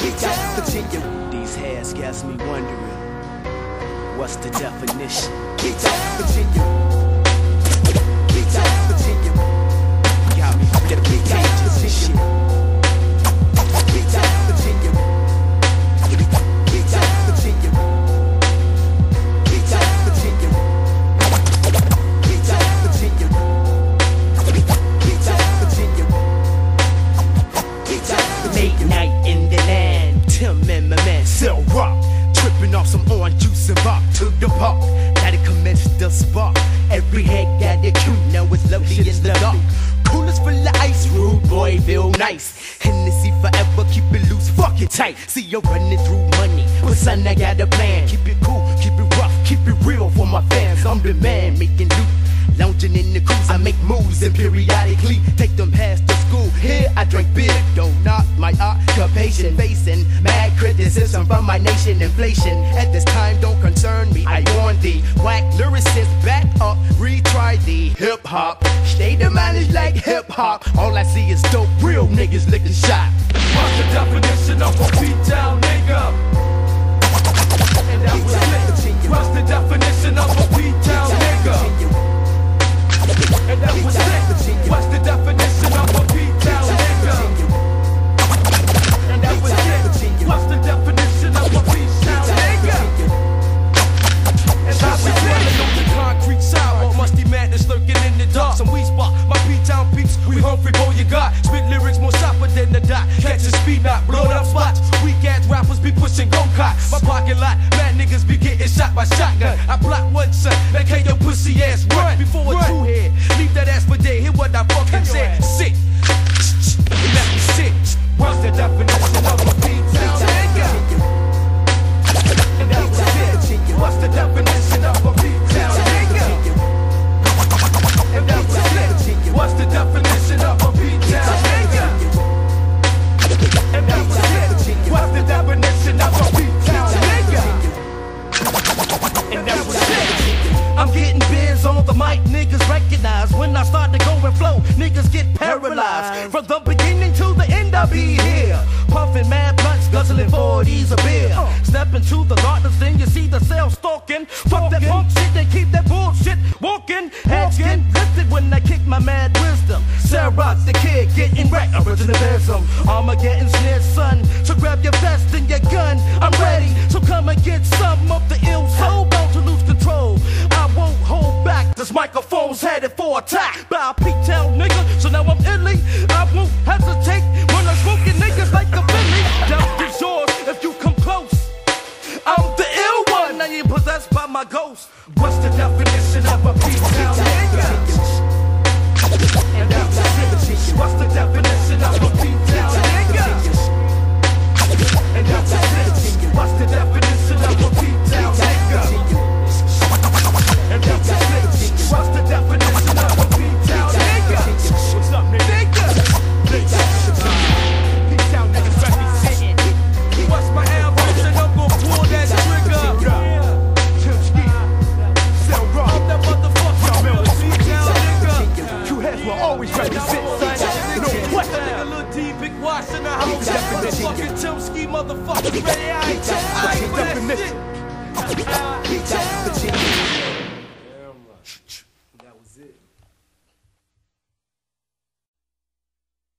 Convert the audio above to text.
B-Town, Virginia. These hairs got me wondering, what's the definition? B-Town, Virginia. B-Town, Virginia. Got off some orange juice and rock to the park. Gotta commence the spark. Every head got a cue, now it's lovely in the dark. Coolers full of ice, rude boy, feel nice. Hennessy forever, keep it loose, fuck it tight. See you running through money, but son, I got a plan. Keep it cool, keep it rough, keep it real for my fans. I'm the man making loot. Lounging in the cruise, I make moves and periodically take them past the school. Here I drink beer, don't knock my occupation. Mad criticism from my nation. Inflation at this time don't concern me. I warn thee, whack lyricists back up, retry the hip hop. Stay to manage like hip hop. All I see is dope, real niggas licking shot. What's the definition of a beat-down nigga? We Humphrey Bogart. Spit lyrics more sharper than the dot. Catching speed knot, blowing up spots. Weak ass rappers be pushing go-karts. My pocket lot, mad niggas be And that was it. I'm getting biz on the mic, niggas recognize when I start to go and flow, niggas get paralyzed. From the beginning to the end, I'll be here. Puffing mad blunts, guzzling 40s of beer. Step into the darkness, then you see the cell stalking. Fuck that punk shit, they keep that bullshit walking. Heads get lifted when I kick my mad wisdom. Sarah, the kid, getting wrecked, originalism. Armageddon snare, son. So grab your vest and your gun, I'm ready. So come and get some of the ill my ghost. What's the definition of a beat-down nigga? And that was it. What's the definition D, Big Wash in the house. Motherfucking Chomsky, motherfucker, ready? I ain't I ain't with that shit. Definition. B-Town, Virginia.